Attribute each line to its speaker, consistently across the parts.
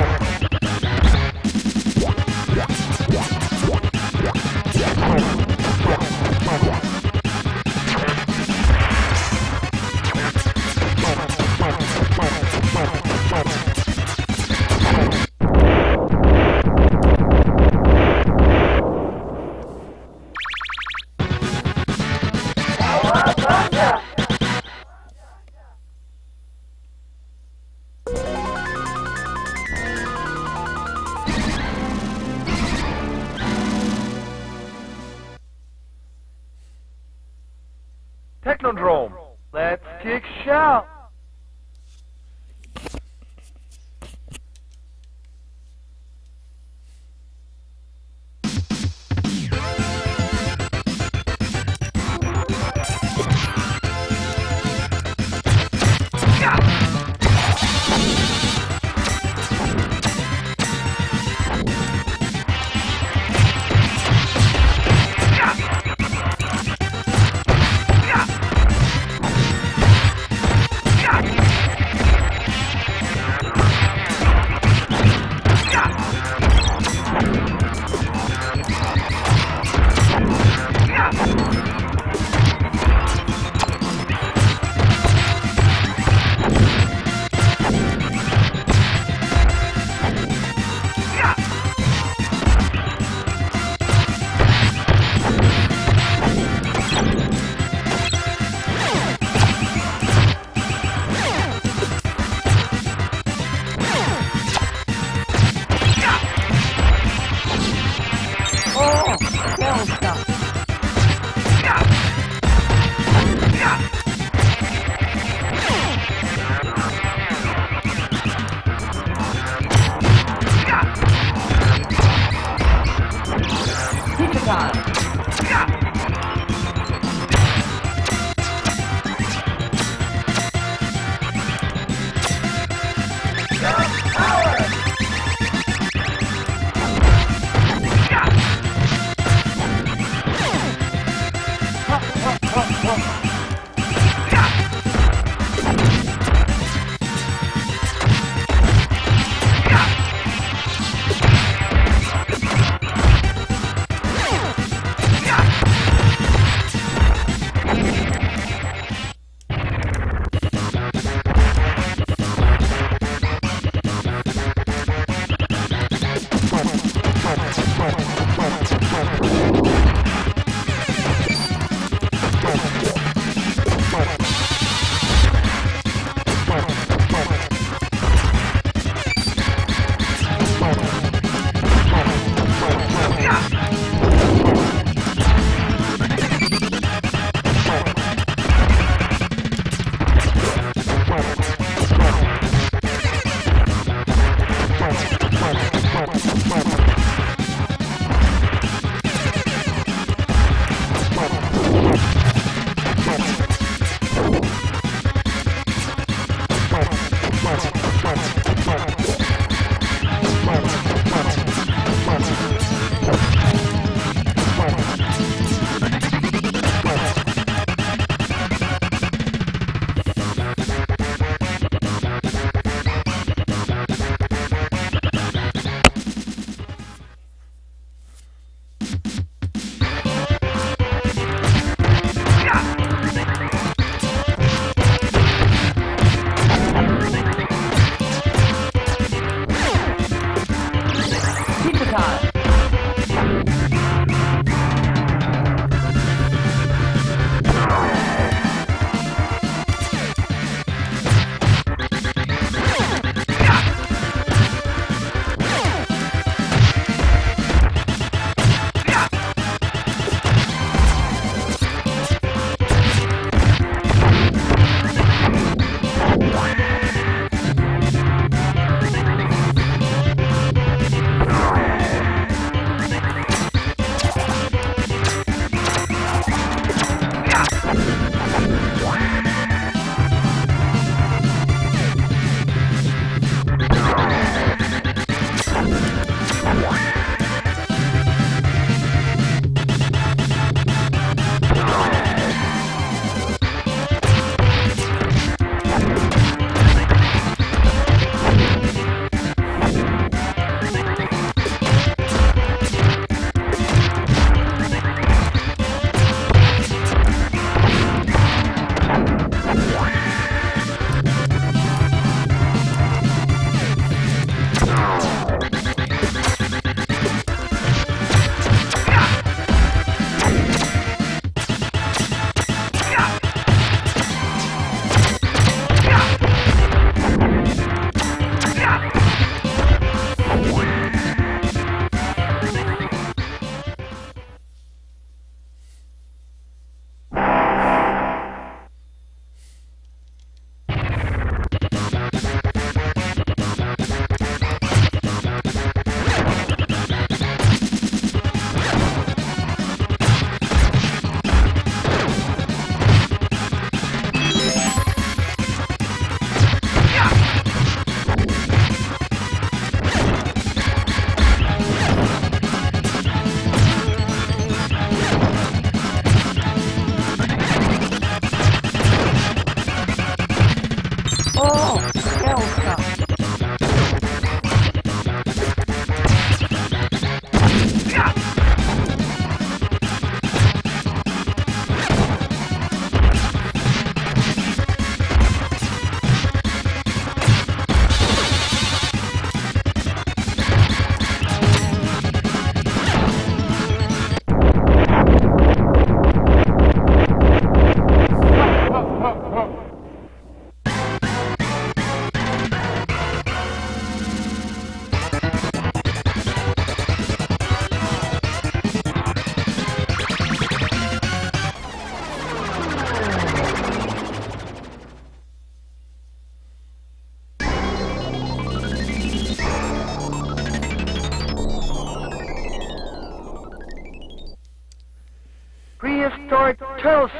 Speaker 1: Technodrome.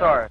Speaker 2: Turtlesaurus.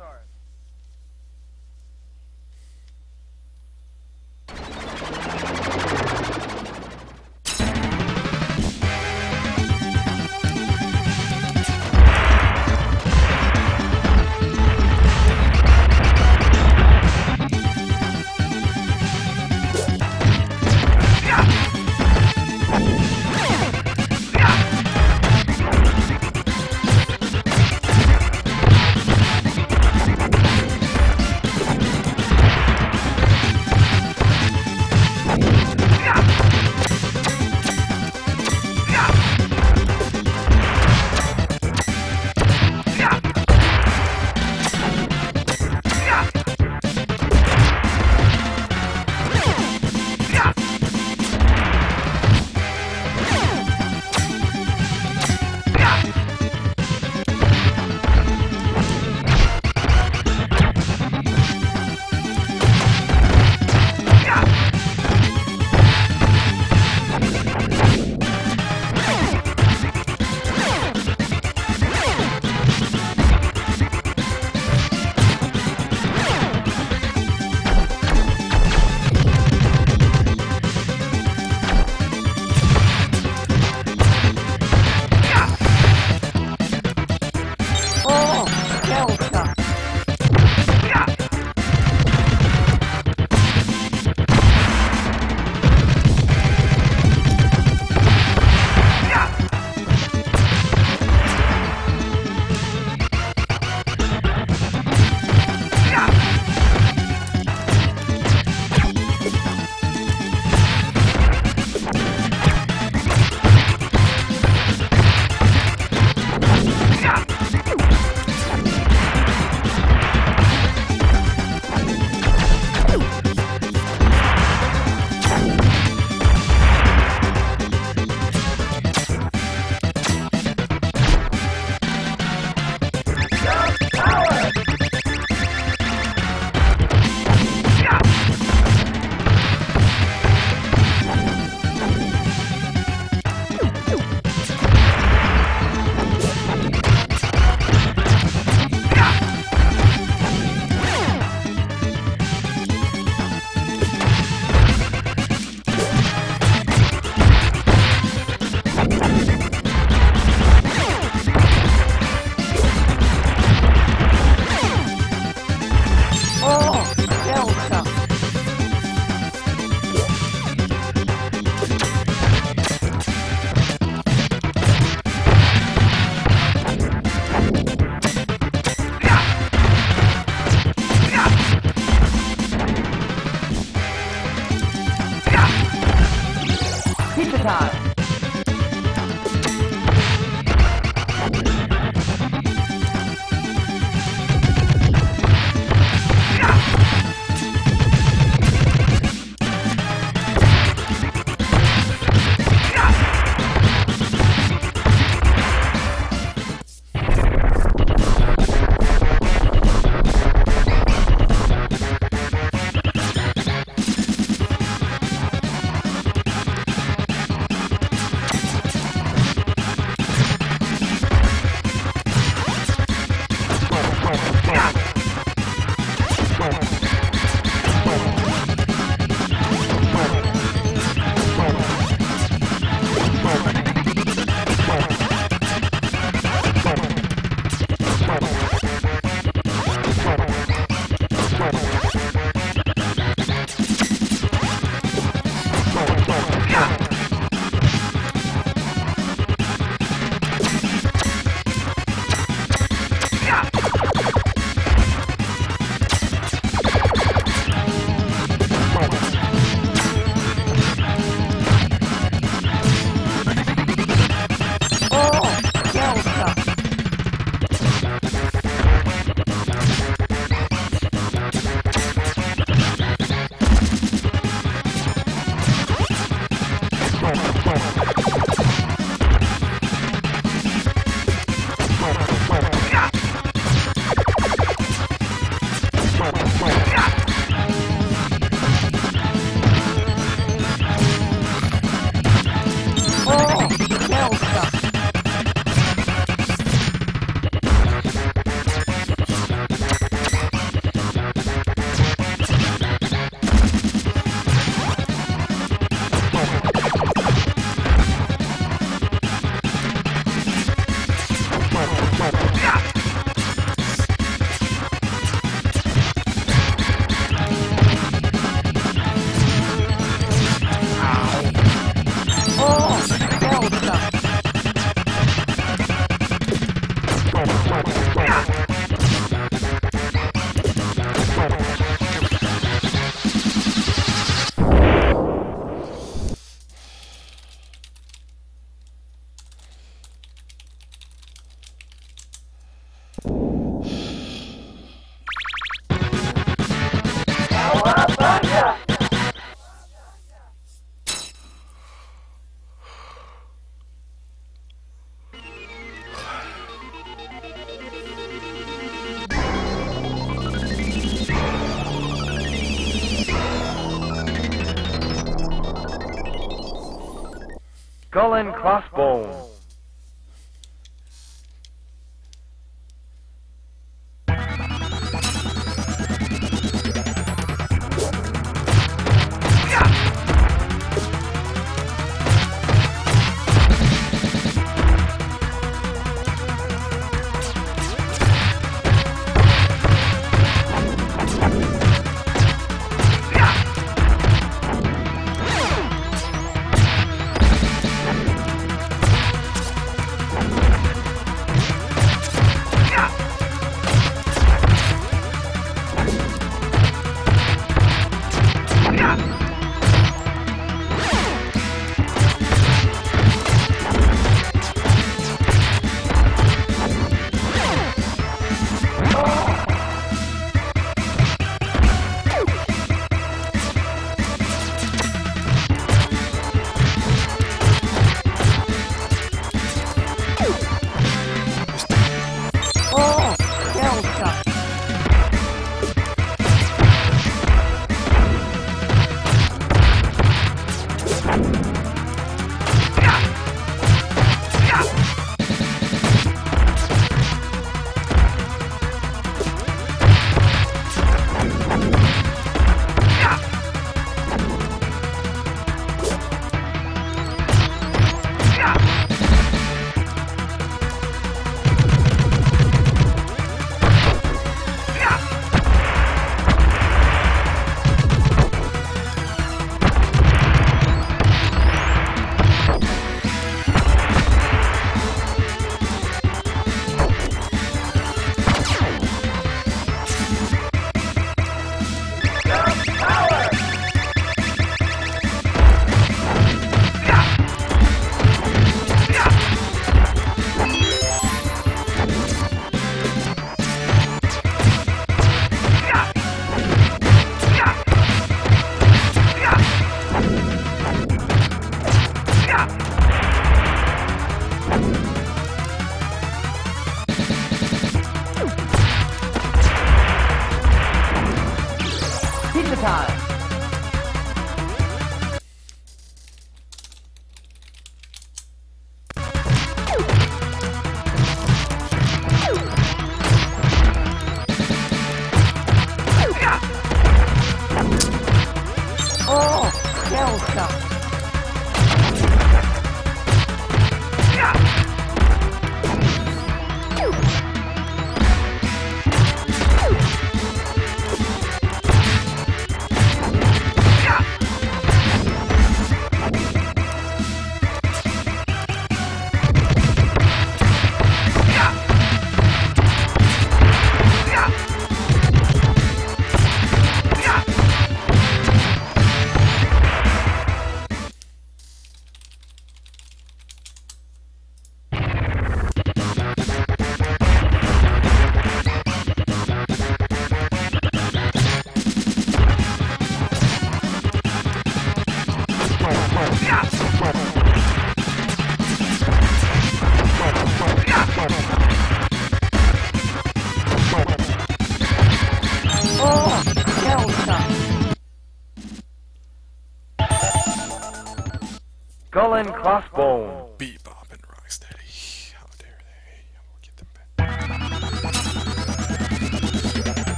Speaker 3: Skull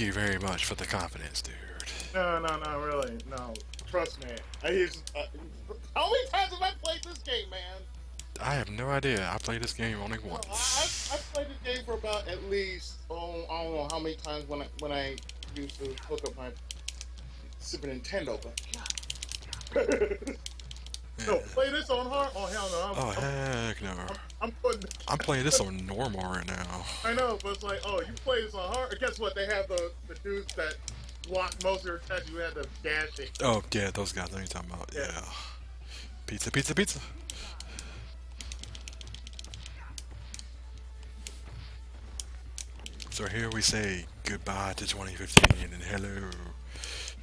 Speaker 3: you very much for the confidence, dude.
Speaker 4: No, no, no, really, no. Trust me. I used. Uh, how many times have I played this game, man?
Speaker 3: I have no idea. I played this game only once.
Speaker 4: I, I played this game for about at least oh I don't know how many times when I when I used to hook up my Super Nintendo, but no, play this on hard. Oh hell no! I'm,
Speaker 3: Oh
Speaker 4: I'm,
Speaker 3: heck no!
Speaker 4: I'm, I'm putting.
Speaker 3: I'm playing this on normal right now.
Speaker 4: I know, but it's like, oh, you play this on hard. Guess what? They have the the dudes that block most of your attacks. You had to dash it.
Speaker 3: Oh yeah, those guys. I know you're talking about.
Speaker 4: Yeah.
Speaker 3: Yeah. Pizza, pizza, pizza. So here we say goodbye to 2015 and hello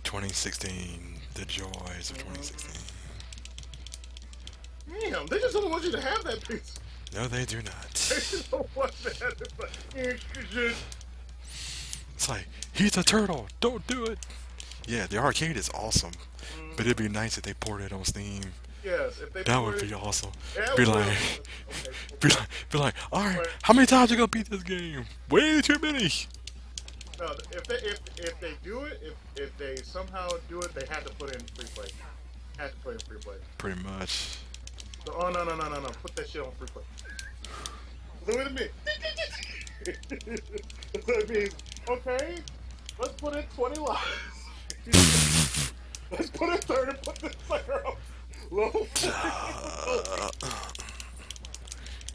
Speaker 3: 2016. The joys of 2016.
Speaker 4: Damn, they just don't want you to have that piece.
Speaker 3: No, they do not.
Speaker 4: They just don't want you to have it. But shit.
Speaker 3: It's like he's a turtle. Don't do it. Yeah, the arcade is awesome, but it'd be nice if they poured it on Steam.
Speaker 4: Yes, if they
Speaker 3: ported
Speaker 4: it.
Speaker 3: That would
Speaker 4: it-
Speaker 3: be awesome. Be like,
Speaker 4: okay.
Speaker 3: be like, be like, all right, how many times you gonna beat this game? Way too many.
Speaker 4: No, if they if if they do it, if if they somehow do it, they have to put in free play. Have to put in free play.
Speaker 3: Pretty much.
Speaker 4: So, oh no no no no no! Put that shit on free play. Look at me. that means okay. Let's put in twenty lives. let's put in third and put this player on low.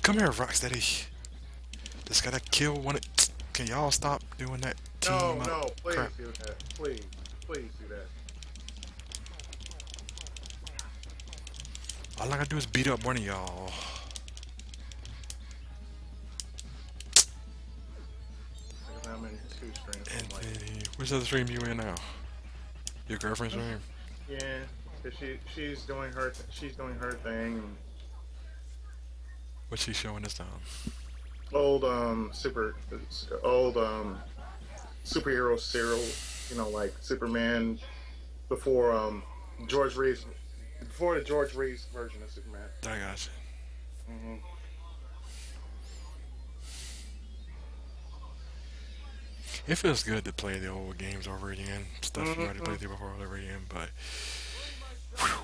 Speaker 3: Come here, Rocksteady. Just gotta kill one. Of, can y'all stop doing that? Team
Speaker 4: no no! Please
Speaker 3: crap?
Speaker 4: do that. Please please do that.
Speaker 3: All I gotta do is beat up one of y'all.
Speaker 4: Because I'm in two streams.
Speaker 3: And
Speaker 4: I'm like,
Speaker 3: which other stream you in now? Your girlfriend's stream?
Speaker 4: Yeah, 'cause she she's doing her th- she's doing her thing.
Speaker 3: What's she showing this time?
Speaker 4: Old um super old um superhero serial, you know, like Superman before um George Reeves before the George Reeves version of Superman.
Speaker 3: I got you.
Speaker 4: hmm
Speaker 3: It feels good to play the old games over again. Stuff you already played through before over again, but. Whew.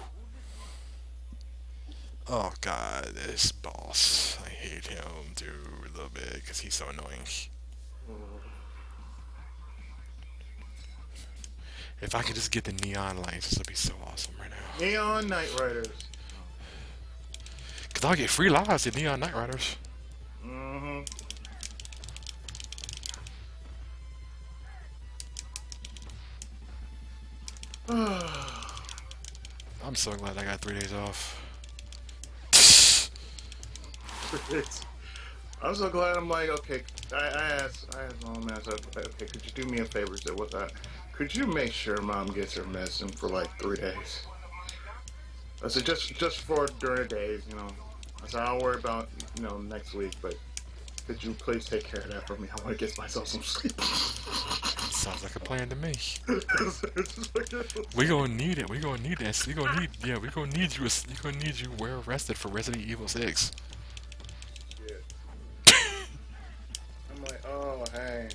Speaker 3: Oh god, this boss. I hate him too a little bit because he's so annoying. If I could just get the neon lights, this would be so awesome.
Speaker 4: Neon Night Riders.
Speaker 3: Because I'll get free lives at Neon Night Riders.
Speaker 4: hmm
Speaker 3: I'm so glad I got three days off.
Speaker 4: I'm so glad. I'm like, okay. I, I asked, I asked mom, I said, okay, could you do me a favor? Said, what's that? Could you make sure mom gets her medicine for like three days? I said, just, just for during the days, you know. I said, I'll worry about, you know, next week, but could you please take care of that for me? I want to get myself some sleep.
Speaker 3: Sounds like a plan to me. We gonna need it. We gonna need this. We gonna need. Yeah, we gonna need you. We gonna need you. Well rested for Resident Evil Six.
Speaker 4: Yeah. I'm like, oh, hey.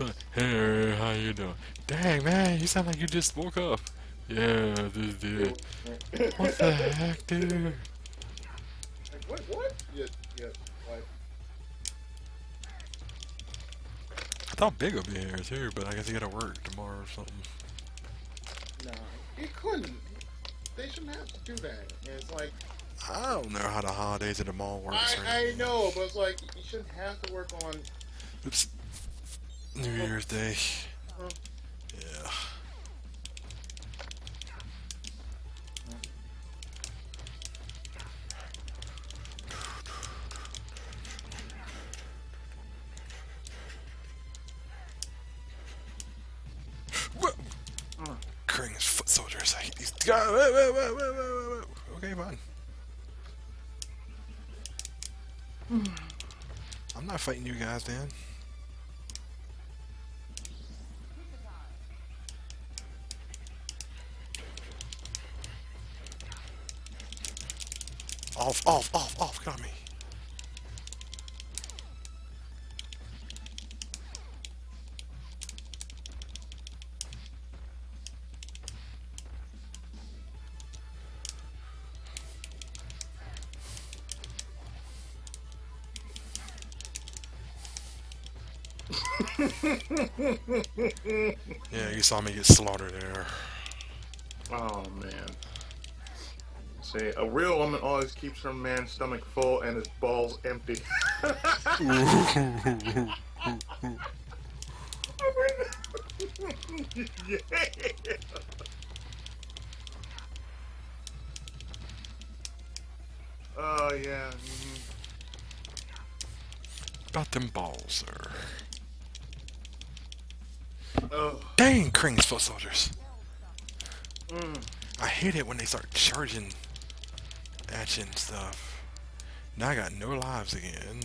Speaker 4: man.
Speaker 3: Hey, how you doing? Dang man, you sound like you just woke up. Yeah, this dude. What the heck, dude?
Speaker 4: Like, what? What? Yeah, yeah. Like,
Speaker 3: I thought Big would be here too, but I guess he gotta work tomorrow or something.
Speaker 4: no, he couldn't. They shouldn't have to do that. It's like,
Speaker 3: I don't know how the holidays at the mall works. or
Speaker 4: I, I know, but it's like you shouldn't have to work on.
Speaker 3: Oops. New Year's Day.
Speaker 4: Huh.
Speaker 3: Fighting you guys, Dan. Off, off, off, off, got me. Saw me get slaughtered there.
Speaker 4: Oh man. See, a real woman always keeps her man's stomach full and his balls empty. yeah. Oh yeah. mhm.
Speaker 3: About them balls, sir.
Speaker 4: Oh.
Speaker 3: Dang, Krang's foot soldiers.
Speaker 4: Mm.
Speaker 3: I hate it when they start charging at you and stuff. Now I got no lives again.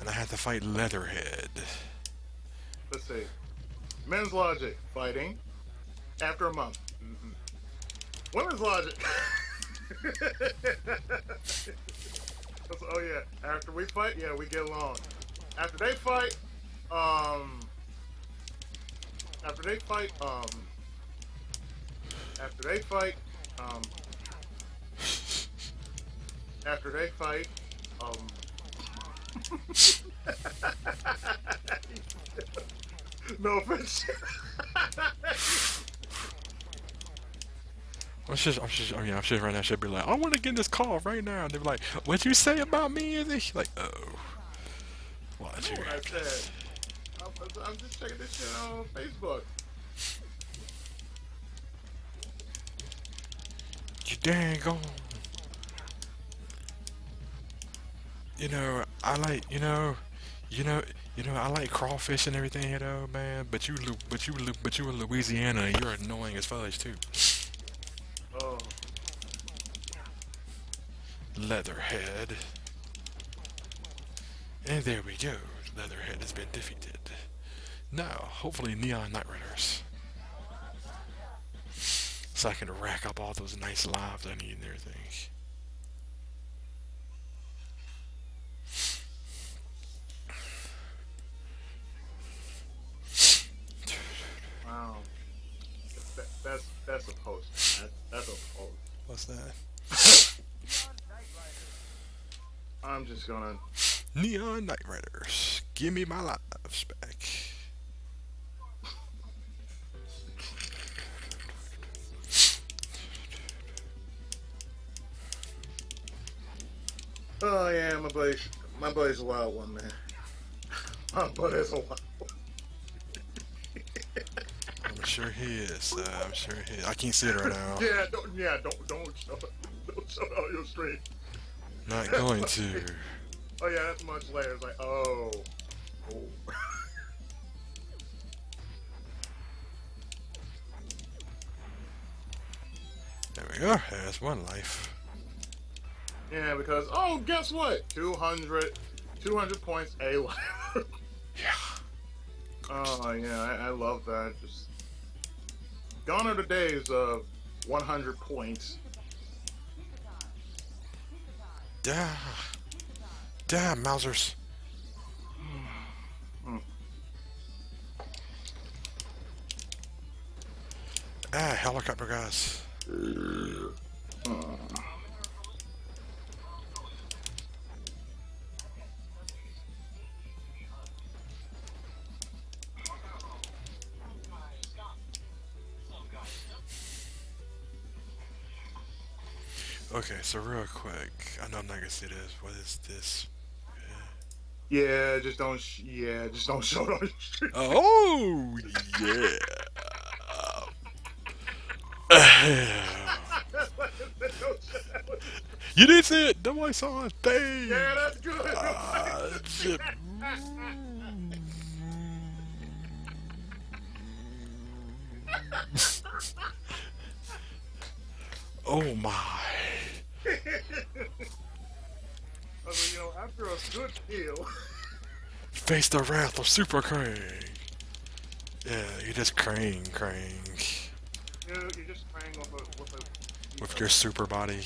Speaker 3: And I have to fight Leatherhead.
Speaker 4: Let's see. Men's logic fighting after a month. Mhm. Women's logic. oh yeah, after we fight, yeah, we get along. After they fight, um, after they fight, um, after they fight, um, after they fight, um. no offense.
Speaker 3: I'm just, I'm just, I mean, I'm just right now. Should be like, I want to get this call right now. And they be like, what you say about me? And they like, oh,
Speaker 4: That's I said. I'm, I'm just checking this shit on Facebook.
Speaker 3: You dang on. You know, I like, you know, you know, you know, I like crawfish and everything, you know, man. But you, but you, but you in Louisiana, and you're annoying as fudge too.
Speaker 4: Oh,
Speaker 3: Leatherhead. And there we go. Leatherhead has been defeated. Now, hopefully, Neon Night Riders. So I can rack up all those nice lives I need and everything.
Speaker 4: wow. That, that's that's a post. That, that's a post.
Speaker 3: What's that?
Speaker 4: I'm just gonna.
Speaker 3: Neon Night Riders. Give me my lives back.
Speaker 4: Oh yeah, my buddy, my buddy's a wild one, man. My buddy's a wild one.
Speaker 3: I'm sure he is. Uh, I'm sure he is. I can't see it right now.
Speaker 4: Yeah, don't yeah, don't don't show don't show it on your stream.
Speaker 3: Not going to.
Speaker 4: Oh yeah, that's much later. It's like oh.
Speaker 3: There we go. There's one life.
Speaker 4: Yeah, because oh, guess what? 200, 200 points a life.
Speaker 3: Yeah.
Speaker 4: Oh yeah, I, I love that. Just gone are the days of 100 points.
Speaker 3: Damn. Damn, Mousers. Ah, helicopter guys. Okay, so real quick, I know I'm not gonna see this. What is this?
Speaker 4: Yeah, just don't. Sh- yeah, just don't show it on stream.
Speaker 3: Oh yeah. you didn't see it. Nobody saw it. Dang.
Speaker 4: yeah, that's good.
Speaker 3: Ah, shit. oh my.
Speaker 4: I mean, you know, after a good kill.
Speaker 3: Face the wrath of Super Krang. Yeah, you just Krang, Krang.
Speaker 4: You know, you're just playing with a with a
Speaker 3: With your super body.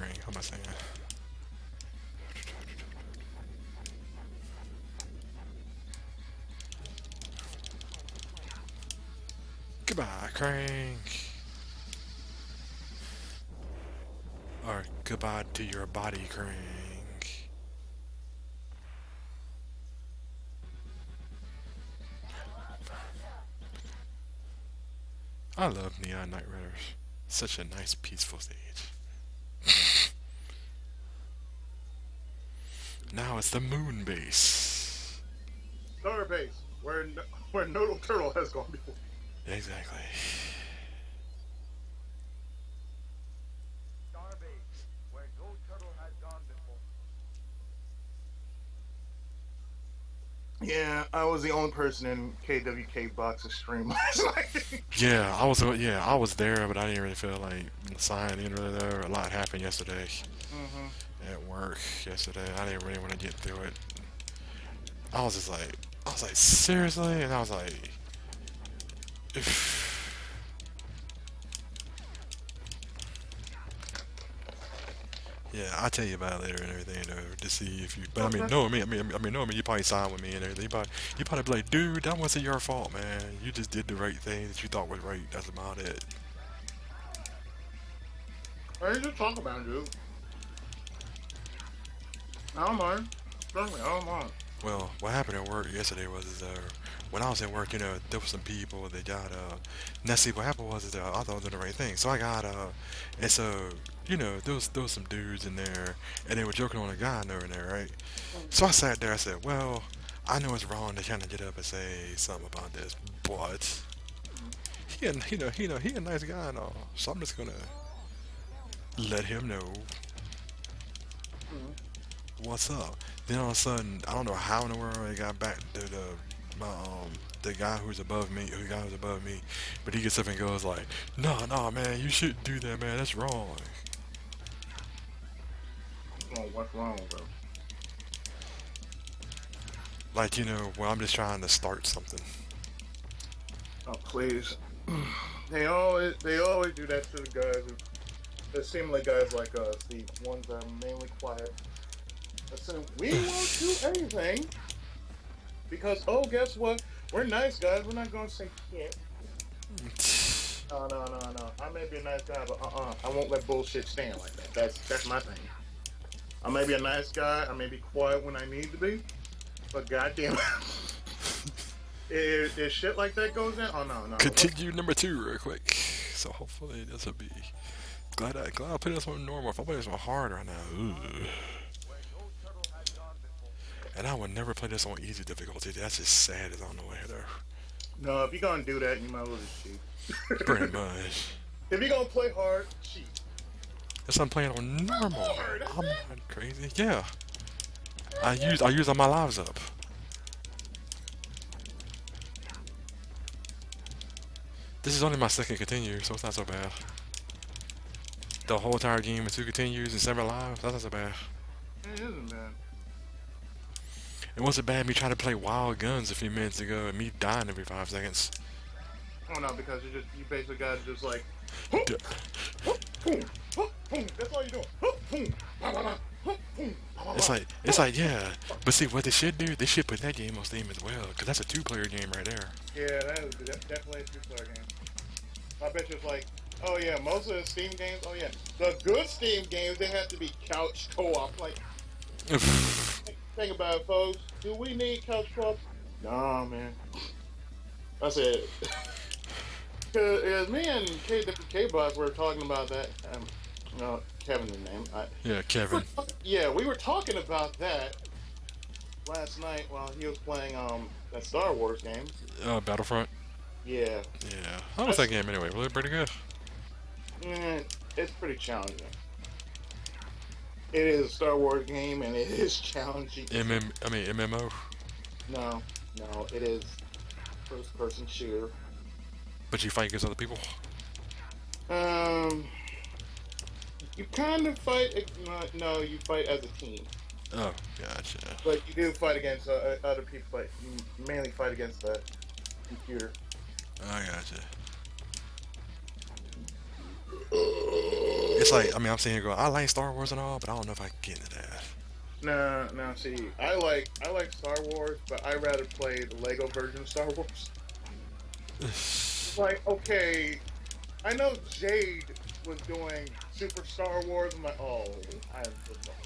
Speaker 3: Think. How am I saying? Goodbye, Krang. Or goodbye to your body, Krang. I love Neon Night Riders. Such a nice, peaceful stage. Now it's the moon base.
Speaker 4: Starbase, where no, where Noodle Turtle has gone before.
Speaker 3: Exactly.
Speaker 2: Starbase, where no turtle has gone before.
Speaker 4: Yeah, I was the only person in KWK Box's stream last night.
Speaker 3: Yeah, I was. Yeah, I was there, but I didn't really feel like signing in really there. A lot happened yesterday
Speaker 4: mm-hmm.
Speaker 3: At work yesterday. I didn't really want to get through it. I was just like, I was like, seriously, and I was like, yeah, I'll tell you about it later and everything, though, to see if you. But I mean, no, I mean, I mean, I mean, no, I mean, you probably signed with me and everything. You probably, you probably be like, dude, that wasn't your fault, man. You just did the right thing that you thought was right. That's about it.
Speaker 4: I didn't just talk about it, dude. I don't mind. Trust me, I don't mind.
Speaker 3: Well, what happened at work yesterday was uh, when I was at work, you know, there was some people that got uh. Now see, what happened was uh, I thought I was doing the right thing, so I got uh, and so you know, there was there was some dudes in there, and they were joking on a guy over there, right? So I sat there, I said, well, I know it's wrong to kind of get up and say something about this, but he, a, you know, he, know, he a nice guy and all, so I'm just gonna let him know what's up. Then all of a sudden, I don't know how in the world it got back to the my um the guy who's above me, who guy who's above me, but he gets up and goes like, "No, no, man, you shouldn't do that, man. That's wrong."
Speaker 4: Oh, what's wrong, bro?
Speaker 3: Like you know, well, I'm just trying to start something.
Speaker 4: Oh, please. They always they always do that to the guys who seem like guys like us, the ones that are mainly quiet. We won't do anything because oh, guess what? We're nice guys. We're not gonna say shit. No, no, no, no. I may be a nice guy, but uh-uh. I won't let bullshit stand like that. That's that's my thing. I may be a nice guy. I may be quiet when I need to be, but goddamn it. If, if shit like that goes in, oh no, no.
Speaker 3: Continue number two real quick. So hopefully this will be. Glad I glad I put this one normal. If I play this one hard right now, ugh. And I would never play this on easy difficulty. That's just sad as on the way there.
Speaker 4: No, if you're gonna do that, you might as well just cheat.
Speaker 3: Pretty much.
Speaker 4: If you're gonna play hard, cheat.
Speaker 3: Yes, I'm playing on normal.
Speaker 4: Hard,
Speaker 3: I'm not crazy. Yeah. I use I use all my lives up. This is only my second continue, so it's not so bad. The whole entire game with two continues and seven lives, that's not so bad.
Speaker 4: It isn't bad.
Speaker 3: It wasn't bad me trying to play wild guns a few minutes ago and me dying every five seconds.
Speaker 4: Oh no, because you just you basically got just like
Speaker 3: D-.
Speaker 4: That's all you're doing. Bah, bah,
Speaker 3: It's like it's like yeah, but see what they should do? They should put that game on Steam as well, cause that's a two-player game right there.
Speaker 4: Yeah, that is definitely a two-player game. I bet you it's like, oh yeah, most of the Steam games, oh yeah, the good Steam games they have to be couch co-op. Like, think about it, folks. Do we need couch co-op? Nah, man. That's it. Because me and KWK Boss were talking about that. Um, no, Kevin's name. I,
Speaker 3: yeah, Kevin.
Speaker 4: yeah, we were talking about that last night while he was playing um that Star Wars game.
Speaker 3: Uh, Battlefront.
Speaker 4: Yeah,
Speaker 3: Yeah, how was that game anyway? Was it pretty good?
Speaker 4: mm, it's pretty challenging. It is a Star Wars game and it is challenging.
Speaker 3: MM, I mean MMO.
Speaker 4: No, no, it is first-person shooter.
Speaker 3: But you fight against other people.
Speaker 4: Um, you kind of fight. No, you fight as a team.
Speaker 3: Oh, gotcha.
Speaker 4: But you do fight against uh, other people, but you mainly fight against the computer.
Speaker 3: I gotcha. It's like I mean I'm sitting here going I like Star Wars and all, but I don't know if I can get into that.
Speaker 4: Nah, nah. See, I like I like Star Wars, but I rather play the Lego version of Star Wars. It's like, okay, I know Jade was doing Super Star Wars. I'm like, oh, I am sorry.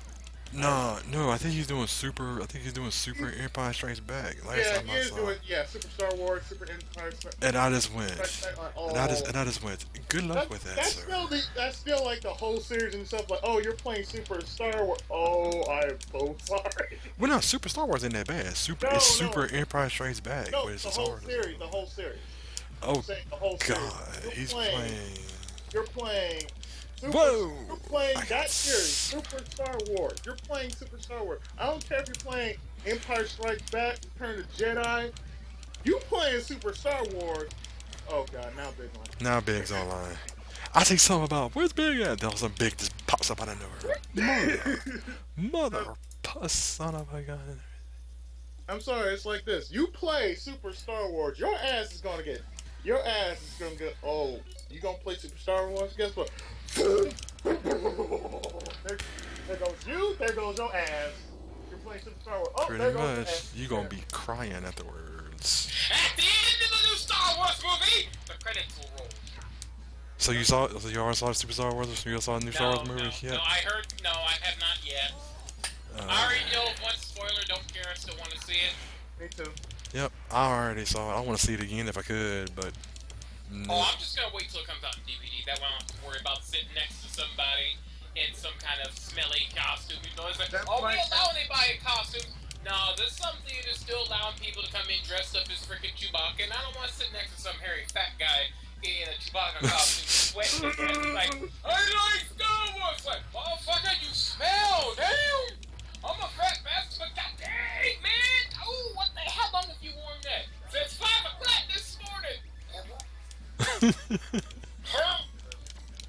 Speaker 3: No, no, I think he's doing super. I think he's doing Super Empire Strikes Back. Last
Speaker 4: yeah,
Speaker 3: time
Speaker 4: he
Speaker 3: I
Speaker 4: is
Speaker 3: saw,
Speaker 4: doing yeah, Super Star Wars, Super Empire. Strikes-
Speaker 3: and I just went,
Speaker 4: Back,
Speaker 3: and I just and I just went. Good luck
Speaker 4: That-
Speaker 3: with that,
Speaker 4: that's
Speaker 3: sir.
Speaker 4: still the, that's still like the whole series and stuff. Like, oh, you're playing Super Star Wars. Oh, I am so sorry.
Speaker 3: Well, no, Super Star Wars ain't that bad. Super,
Speaker 4: No,
Speaker 3: it's
Speaker 4: no.
Speaker 3: Super Empire Strikes Back.
Speaker 4: No,
Speaker 3: but it's
Speaker 4: the whole series, the whole series.
Speaker 3: Oh
Speaker 4: I'm saying the whole series.
Speaker 3: God,
Speaker 4: You're
Speaker 3: he's
Speaker 4: playing,
Speaker 3: playing.
Speaker 4: You're playing. Super,
Speaker 3: Whoa!
Speaker 4: You're playing that series, Super Star Wars. You're playing Super Star Wars. I don't care if you're playing Empire Strikes Back, Return of the Jedi. You playing Super Star Wars. Oh god, now big.
Speaker 3: Now Big's online. I say something about where's Big at? Then some Big just pops up out of nowhere. Mother, mother, son of a gun.
Speaker 4: I'm sorry, it's like this. You play Super Star Wars, your ass is gonna get your ass is gonna get oh, you gonna play Super Star Wars? Guess what? There, there goes you, there goes your ass. You're playing Super Star Wars. Oh,
Speaker 3: Pretty
Speaker 4: there goes
Speaker 3: much,
Speaker 4: ass.
Speaker 3: you gonna be crying afterwards.
Speaker 5: At the end of the new Star Wars movie, the credits will roll.
Speaker 3: So you saw, so you already saw Super Star Wars? Or you saw the new Star Wars movie
Speaker 5: no,
Speaker 3: yet?
Speaker 5: no, I heard. No, I have not yet.
Speaker 3: Uh,
Speaker 5: I already know one spoiler. Don't care. I still want to see it.
Speaker 4: Me too.
Speaker 3: Yep, I already saw it. I want to see it again if I could, but mm,
Speaker 5: Oh, I'm just gonna wait till it comes out in DVD. That way I don't have to worry about sitting next to somebody in some kind of smelly costume. You know, it's like,
Speaker 4: That's
Speaker 5: oh, we
Speaker 4: right.
Speaker 5: allow anybody in costume. No, there's some theaters still allowing people to come in dressed up as freaking Chewbacca, and I don't want to sit next to some hairy fat guy in a Chewbacca costume sweating his ass. Like, I like Star Wars. Like, motherfucker, you smell, damn. I'm a fat bastard, Huh?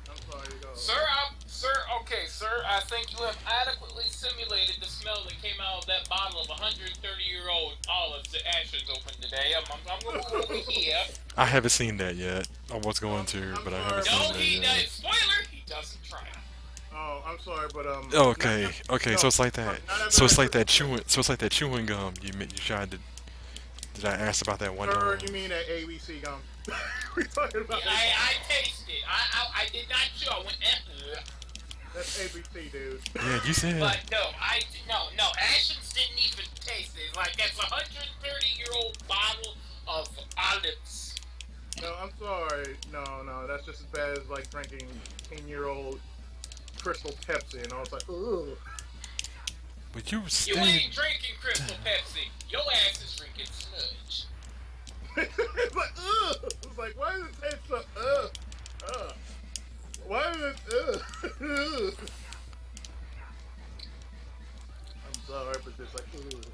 Speaker 4: I'm sorry, you go.
Speaker 5: Sir, I'm, sir, okay, sir, I think you have adequately simulated the smell that came out of that bottle of 130-year-old olives that Ashens opened today. I'm, I'm, I'm going to go over here.
Speaker 3: I haven't seen that yet. I was going to, but I haven't
Speaker 5: No,
Speaker 3: seen
Speaker 5: he
Speaker 3: that
Speaker 5: doesn't.
Speaker 3: yet.
Speaker 5: Spoiler, he doesn't try.
Speaker 4: Oh, I'm sorry, but um.
Speaker 3: Okay,
Speaker 4: not-
Speaker 3: okay,
Speaker 4: no,
Speaker 3: so it's like that. So it's like that chewing. So it's like that chewing gum you ma- you tried to. Did I ask about that one
Speaker 4: Sir,
Speaker 3: time?
Speaker 4: you mean that ABC gum? we talking about
Speaker 5: I, I tasted. I, I, I did not chew. I went, eh, ugh.
Speaker 4: that's ABC, dude.
Speaker 3: Yeah, you said.
Speaker 5: but no, I no, no. Ashens didn't even taste it. Like that's a 130-year-old bottle of olives.
Speaker 4: No, I'm sorry. No, no, that's just as bad as like drinking ten-year-old Crystal Pepsi, and I was like, ooh.
Speaker 3: But you
Speaker 5: You ain't drinking Crystal Pepsi. Your ass is drinking sludge.
Speaker 4: it's like, ugh. Uh, it's like, why does it taste so, ugh, ugh? Why does it, uh, ugh, ugh? I'm sorry, but just like,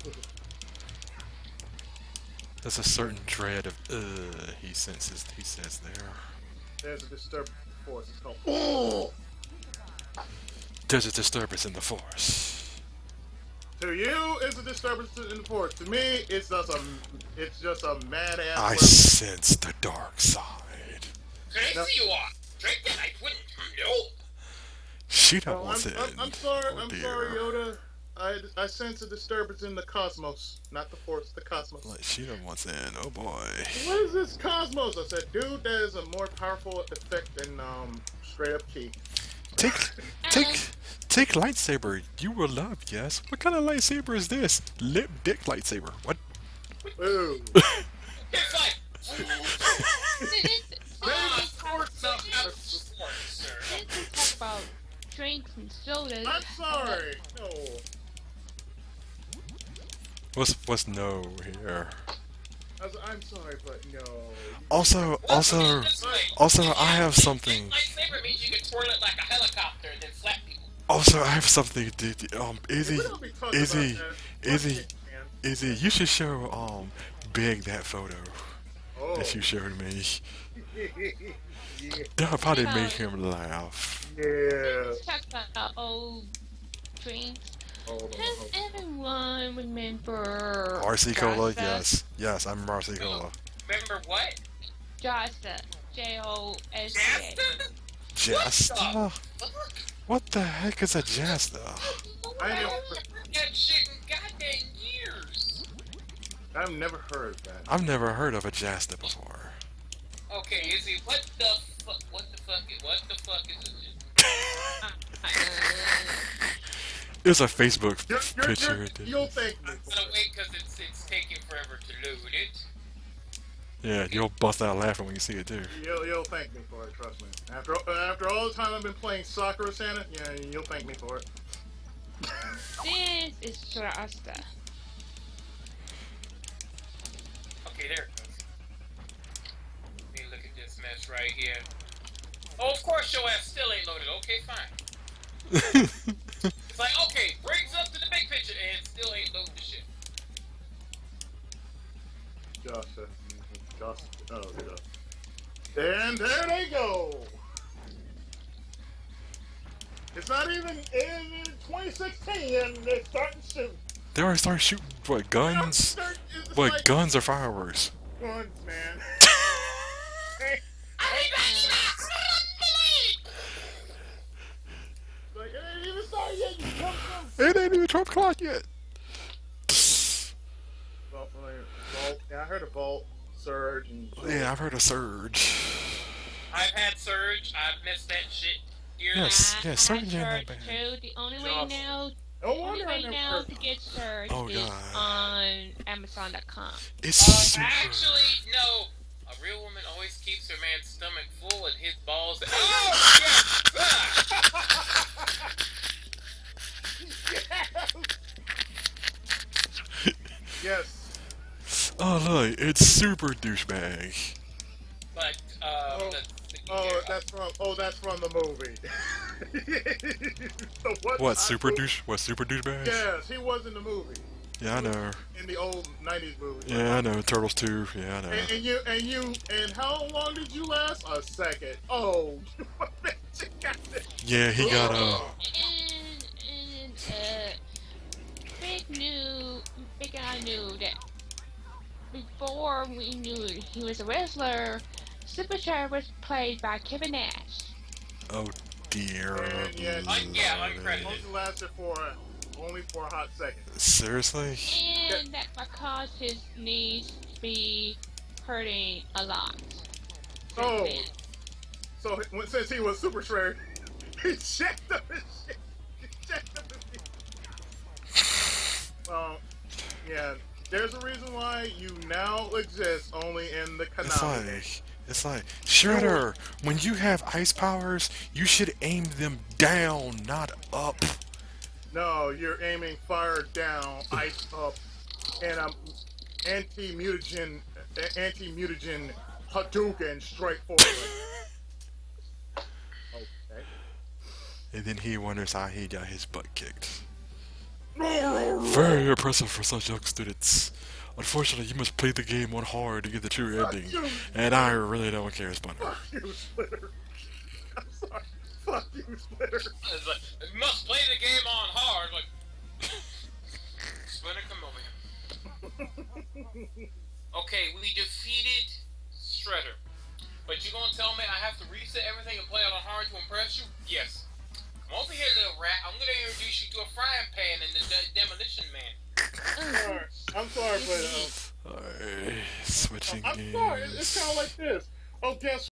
Speaker 4: ugh.
Speaker 3: There's a certain dread of uh he senses. He says there.
Speaker 4: There's a disturbance in the force. It's called, ugh.
Speaker 3: There's a disturbance in the force.
Speaker 4: To you, it's a disturbance in the force. To me, it's just a, it's just a mad ass.
Speaker 3: I
Speaker 4: weapon.
Speaker 3: sense the dark side.
Speaker 5: Crazy
Speaker 4: No.
Speaker 5: you are. Drink that I wouldn't. No.
Speaker 3: She don't
Speaker 4: I'm,
Speaker 3: want it.
Speaker 4: I'm, I'm sorry.
Speaker 3: Oh,
Speaker 4: I'm
Speaker 3: dear.
Speaker 4: sorry, Yoda. I, I sense a disturbance in the cosmos, not the force, the cosmos.
Speaker 3: Like she don't want in. Oh boy.
Speaker 4: What is this cosmos? I said, dude, that is a more powerful effect than um straight up key.
Speaker 3: Take, take, take lightsaber. You will love. Yes. What kind of lightsaber is this? Lip dick lightsaber. What?
Speaker 4: Ooh.
Speaker 5: It's like.
Speaker 4: Sports
Speaker 5: no,
Speaker 4: up.
Speaker 5: not sports, sir.
Speaker 6: Let's talk about drinks and sodas.
Speaker 4: I'm sorry. No.
Speaker 3: What's what's no here?
Speaker 4: I was, I'm sorry, but no.
Speaker 3: Also, also, also, I have something.
Speaker 5: Lightsaber means you can twirl it like a helicopter and then slap people.
Speaker 3: Also, I have something. to- to- Um, Izzy,
Speaker 4: We don't be talking
Speaker 3: Izzy,
Speaker 4: about.
Speaker 3: Izzy,
Speaker 4: Fuck it, man.
Speaker 3: Izzy, you should show um Big that photo
Speaker 4: Oh.
Speaker 3: that you showed me.
Speaker 4: yeah.
Speaker 3: That'll probably make him laugh.
Speaker 4: Yeah.
Speaker 6: Let's talk about old drinks.
Speaker 4: Hold on.
Speaker 6: Does
Speaker 4: hold on.
Speaker 6: everyone remember
Speaker 3: RC Cola,
Speaker 6: Josta?
Speaker 3: yes, yes, I'm RC Cola.
Speaker 5: Remember what?
Speaker 6: Josta. J O S A.
Speaker 5: Jasta?
Speaker 3: Jasta?
Speaker 5: Fuck.
Speaker 3: What the heck is a Jasta?
Speaker 4: I never,
Speaker 5: That shit in goddamn years.
Speaker 4: I've never heard of that.
Speaker 3: I've never heard of a Jasta before.
Speaker 5: Okay, is it what the fuck? What the fuck? Is, what the fuck is it?
Speaker 3: It's a Facebook
Speaker 4: You're, you're,
Speaker 3: picture.
Speaker 4: You're,
Speaker 3: you
Speaker 4: will thank me.
Speaker 5: I'm gonna wait because it's it's taking forever to load it.
Speaker 3: Yeah, you'll bust out laughing when you see it too.
Speaker 4: You'll, you'll thank me for it, trust me. After after all the time I've been playing soccer, Santa, yeah, you'll thank me for it.
Speaker 6: This is Shasta.
Speaker 5: Okay, there it goes. Let me look at this mess right here. Oh, of course your ass still ain't loaded. Okay, fine. It's like, okay, brings up to the big picture and still ain't loaded the shit.
Speaker 4: Just, uh, just, oh, just. And there they go. It's not even in 2016, and they're starting soon.
Speaker 3: they already started shooting what guns?
Speaker 4: Start-
Speaker 3: What
Speaker 4: like
Speaker 3: guns or fireworks?
Speaker 4: Guns, man. like, it ain't even started yet. You come from.
Speaker 3: It ain't even twelve o'clock yet.
Speaker 4: Well, like, Bolt. Yeah, I heard of Bolt, Surge, and.
Speaker 3: Yeah, I've heard of Surge.
Speaker 5: I've had Surge. I've missed that shit dearly.
Speaker 3: Yes, yes,
Speaker 6: I
Speaker 3: Surge ain't that bad.
Speaker 6: too. The only way
Speaker 4: Joss.
Speaker 6: now,
Speaker 4: No
Speaker 6: only
Speaker 4: wonder I
Speaker 6: way now to get Surge
Speaker 3: Oh,
Speaker 6: is
Speaker 3: God.
Speaker 6: on Amazon.com.
Speaker 3: It's
Speaker 5: Uh,
Speaker 3: super.
Speaker 5: actually, no. A real woman always keeps her man's stomach full and his balls. Oh, yes!
Speaker 4: Yes.
Speaker 3: Oh look, it's super douchebag.
Speaker 5: But, um,
Speaker 4: Oh.
Speaker 5: the, the,
Speaker 4: Oh, that's from. Oh, that's from the movie. so what?
Speaker 3: What super douche? What super douchebag?
Speaker 4: Yes, he was in the movie.
Speaker 3: Yeah, I know.
Speaker 4: In the old '90s movie.
Speaker 3: Yeah, I know. Turtles too. Yeah, I know.
Speaker 4: And, and you and you and how long did you last? A second. Oh, you got it.
Speaker 3: Yeah, he got uh.
Speaker 6: And, and uh, Big knew, Big and I knew that before we knew he was a wrestler, Superstar was played by Kevin Nash.
Speaker 3: Oh dear.
Speaker 4: And yet-
Speaker 5: Uh, yeah, I'm
Speaker 4: Only lasted for only for a hot second.
Speaker 3: Seriously?
Speaker 6: And that caused his knees to be hurting a lot.
Speaker 4: Oh. So when, since he was super shredded, he checked up his shit. He checked up his shit. Well, yeah. There's a reason why you now exist only in the
Speaker 3: It's
Speaker 4: canal.
Speaker 3: like, it's like, Shredder, when you have ice powers, you should aim them down, not up.
Speaker 4: No, you're aiming fire down, ice up, and I'm anti-mutagen, anti-mutagen Hadouken straight forward. okay.
Speaker 3: And then he wonders how he got his butt kicked. Very impressive for such young students. Unfortunately, you must play the game on hard to get the true ending, and I really don't care, Spunner.
Speaker 4: Fuck you, Splitter. I'm sorry. Fuck you, Splitter.
Speaker 5: It's like, you must play the game on hard. Like, Splinter, come over here. Okay, we defeated Shredder. But you gonna tell me I have to reset everything and play it on hard to impress you? Yes. Come over here, little rat. I'm gonna introduce you to a frying pan and the de- demolition man.
Speaker 4: Sorry. I'm sorry, but uh,
Speaker 3: Alright, switching
Speaker 4: I'm
Speaker 3: games.
Speaker 4: sorry. It's, it's kind of like this. Oh, guess